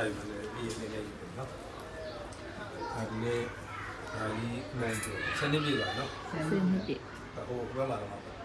စားယူမယ်ပြီးရနေနေယူနော်အဲဒီနေ့ဒါဒီနိုင်တယ်ဆယ်နှစ်ပြည့်ပါနော်ဆယ်နှစ်ပြည့်ဟိုဘက်မှာတော့အဲအဲ